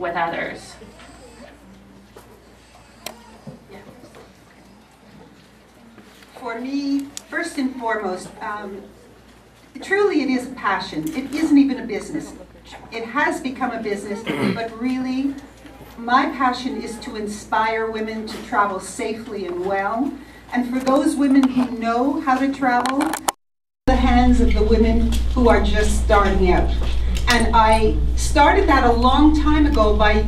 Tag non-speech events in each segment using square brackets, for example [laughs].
with others. For me, first and foremost, um, truly it is a passion. It isn't even a business. It has become a business, but really, my passion is to inspire women to travel safely and well. And for those women who know how to travel, the hands of the women who are just starting out. And I started that a long time ago by,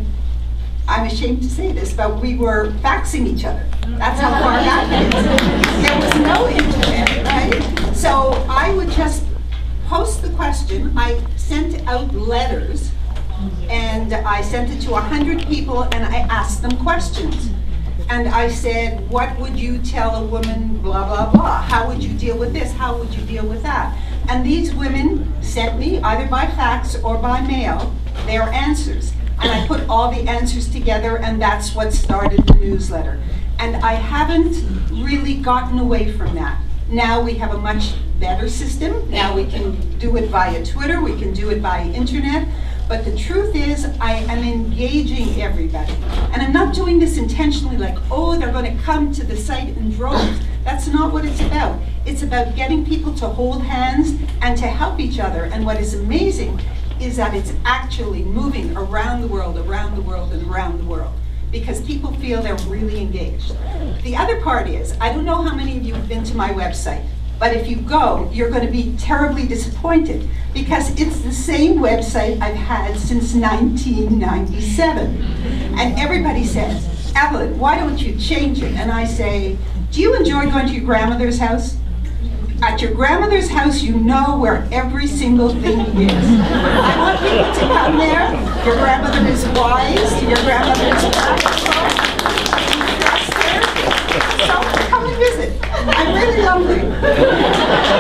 I'm ashamed to say this, but we were faxing each other. That's how far back it is. There was no internet, right? So I would just post the question. I sent out letters and I sent it to 100 people and I asked them questions. And I said, what would you tell a woman, blah, blah, blah? How would you deal with this? How would you deal with that? And these women sent me, either by fax or by mail, their answers. And I put all the answers together and that's what started the newsletter. And I haven't really gotten away from that. Now we have a much better system. Now we can do it via Twitter, we can do it via internet. But the truth is, I am engaging everybody. And I'm not doing this intentionally like, oh, they're going to come to the site in droves. That's not what it's about. It's about getting people to hold hands and to help each other. And what is amazing is that it's actually moving around the world, around the world, and around the world because people feel they're really engaged. The other part is, I don't know how many of you have been to my website, but if you go, you're going to be terribly disappointed because it's the same website I've had since 1997. And everybody says, Evelyn, why don't you change it? And I say, do you enjoy going to your grandmother's house? At your grandmother's house, you know where every single thing is. I want people to come there. Your grandmother is wise. Your grandmother is practical. So come and visit. I'm really lonely.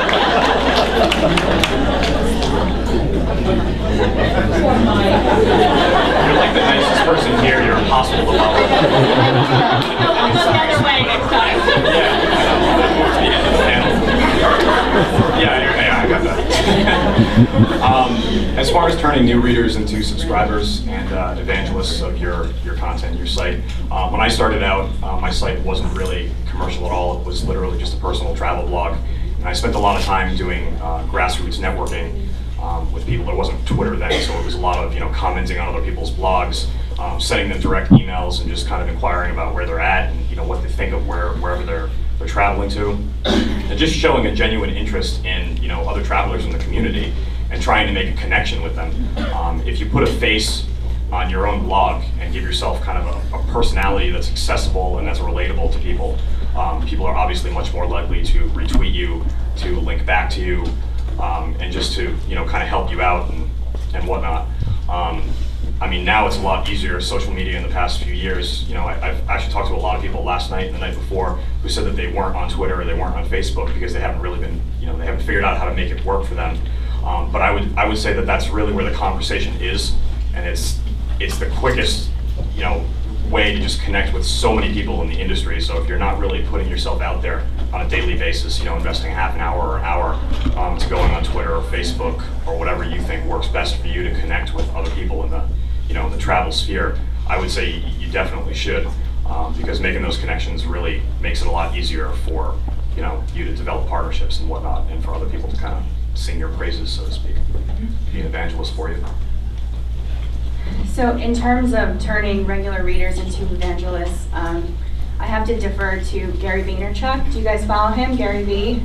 You're like the nicest person here. You're impossible to follow. I'll go the other way next time. Yeah, you're- yeah, I got that. Um, as far as turning new readers into subscribers and uh, evangelists of your your content, your site, uh, when I started out, uh, my site wasn't really commercial at all. It was literally just a personal travel blog, and I spent a lot of time doing uh, grassroots networking um, with people. There wasn't Twitter then, so it was a lot of you know commenting on other people's blogs, um, sending them direct emails, and just kind of inquiring about where they're at and you know what they think of where wherever they're they're traveling to, and just showing a genuine interest in you know other travelers in the community and trying to make a connection with them. Um, if you put a face on your own blog and give yourself kind of a, a personality that's accessible and that's relatable to people, um, people are obviously much more likely to retweet you, to link back to you, um, and just to you know kind of help you out and, and whatnot. Um, I mean, now it's a lot easier. Social media in the past few years, you know, I, I've actually talked to a lot of people last night and the night before who said that they weren't on Twitter or they weren't on Facebook because they haven't really been, you know, they haven't figured out how to make it work for them. Um, but I would, I would say that that's really where the conversation is, and it's, it's the quickest, you know, way to just connect with so many people in the industry. So if you're not really putting yourself out there on a daily basis, you know, investing half an hour or an hour um, to going on Twitter or Facebook or whatever you think works best for you to connect with other people in the, you know, in the travel sphere, I would say you, you definitely should, um, because making those connections really makes it a lot easier for, you know, you to develop partnerships and whatnot, and for other people to kind of sing your praises, so to speak, be an evangelist for you. So in terms of turning regular readers into evangelists, um, I have to defer to Gary Vaynerchuk. Do you guys follow him, Gary V,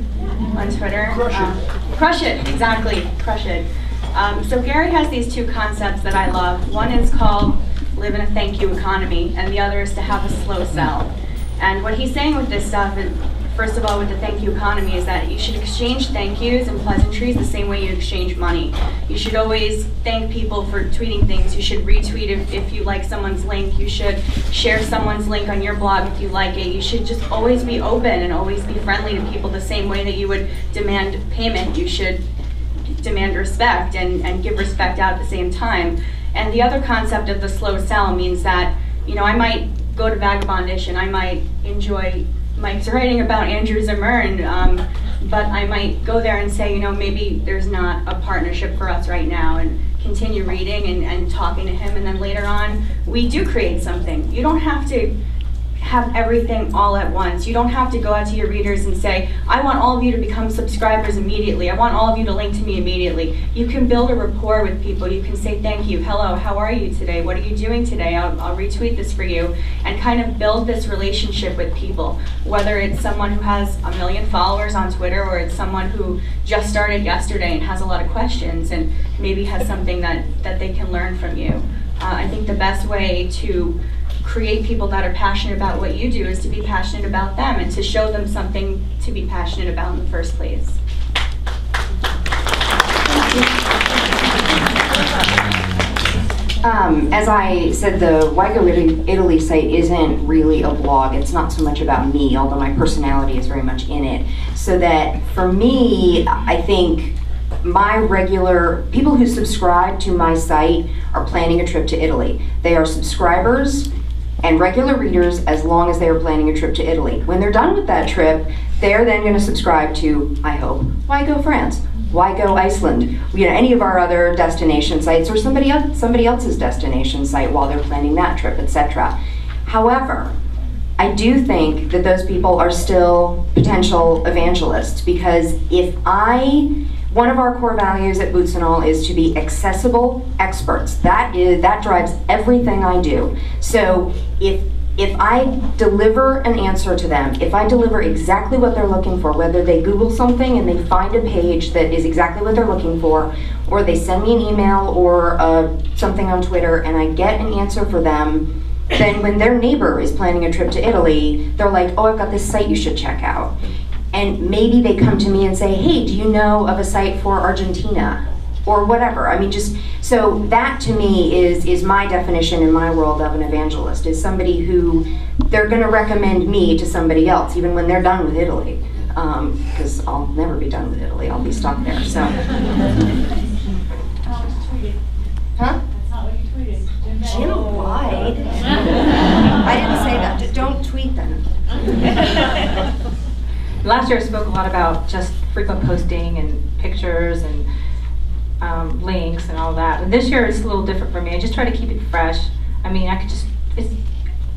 on Twitter? Crush it. Um, crush it, exactly, crush it. Um, so Gary has these two concepts that I love. One is called live in a thank you economy, and the other is to have a slow sell. And what he's saying with this stuff is, first of all, with the thank you economy, is that you should exchange thank yous and pleasantries the same way you exchange money. You should always thank people for tweeting things. You should retweet if, if you like someone's link. You should share someone's link on your blog if you like it. You should just always be open and always be friendly to people the same way that you would demand payment. You should demand respect and, and give respect out at the same time. And the other concept of the slow sell means that, you know, I might go to Vagabondish and I might enjoy Mike's writing about Andrew Zimmern, um, but I might go there and say, you know, maybe there's not a partnership for us right now, and continue reading and, and talking to him, and then later on, we do create something. You don't have to have everything all at once. You don't have to go out to your readers and say, I want all of you to become subscribers immediately. I want all of you to link to me immediately. You can build a rapport with people. You can say thank you, hello, how are you today? What are you doing today? I'll, I'll retweet this for you. And kind of build this relationship with people. Whether it's someone who has a million followers on Twitter or it's someone who just started yesterday and has a lot of questions and maybe has something that, that they can learn from you. Uh, I think the best way to create people that are passionate about what you do is to be passionate about them and to show them something to be passionate about in the first place. Um, as I said, the Italy, Italy site isn't really a blog. It's not so much about me, although my personality is very much in it. So that for me, I think my regular people who subscribe to my site are planning a trip to Italy. They are subscribers and regular readers as long as they are planning a trip to Italy. When they're done with that trip, they're then going to subscribe to, I hope, Why Go France? Why go Iceland? You know, any of our other destination sites or somebody else, somebody else's destination site while they're planning that trip, etc. However, I do think that those people are still potential evangelists because if I one of our core values at BootsnAll is to be accessible experts. That is that drives everything I do. So if if I deliver an answer to them, if I deliver exactly what they're looking for, whether they Google something and they find a page that is exactly what they're looking for, or they send me an email or uh, something on Twitter and I get an answer for them, then when their neighbor is planning a trip to Italy, they're like, oh, I've got this site you should check out. And maybe they come to me and say, hey, do you know of a site for Argentina? Or whatever. I mean, just so that to me is is my definition in my world of an evangelist is somebody who they're going to recommend me to somebody else, even when they're done with Italy, um, because I'll never be done with Italy. I'll be stuck there. So, [laughs] huh? Jim lied. [laughs] [laughs] I didn't say that. Just Don't tweet them. Last year I spoke a lot about just frequent posting and pictures and um, links and all that. And this year it's a little different for me. I just try to keep it fresh. I mean, I could just,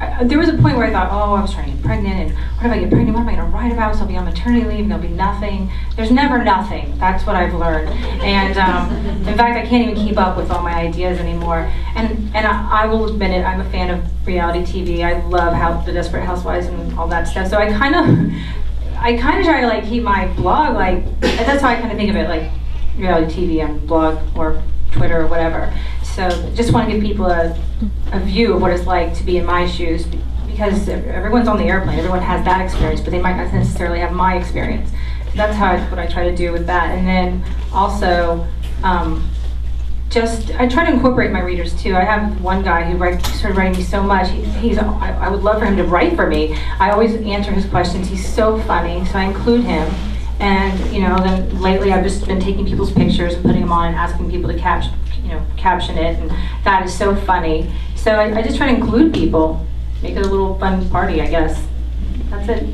I, there was a point where I thought, oh, I was trying to get pregnant, and what if I get pregnant? What am I going to write about? So I'll be on maternity leave, and there'll be nothing. There's never nothing. That's what I've learned. And um, in fact, I can't even keep up with all my ideas anymore. And and I, I will admit it, I'm a fan of reality TV. I love how the Desperate Housewives and all that stuff. So I kind of, I kind of try to like keep my blog like. That's how I kind of think of it, like reality TV and blog or Twitter or whatever. So just want to give people a, a view of what it's like to be in my shoes because everyone's on the airplane. Everyone has that experience, but they might not necessarily have my experience. That's how I, what I try to do with that. And then also, um, just I try to incorporate my readers too. I have one guy who writes, started writing me so much. He, he's I, I would love for him to write for me. I always answer his questions. He's so funny, so I include him. And you know, then lately I've just been taking people's pictures and putting them on and asking people to caption, you know, caption it, and that is so funny. So I, I just try to include people, make it a little fun party, I guess. That's it.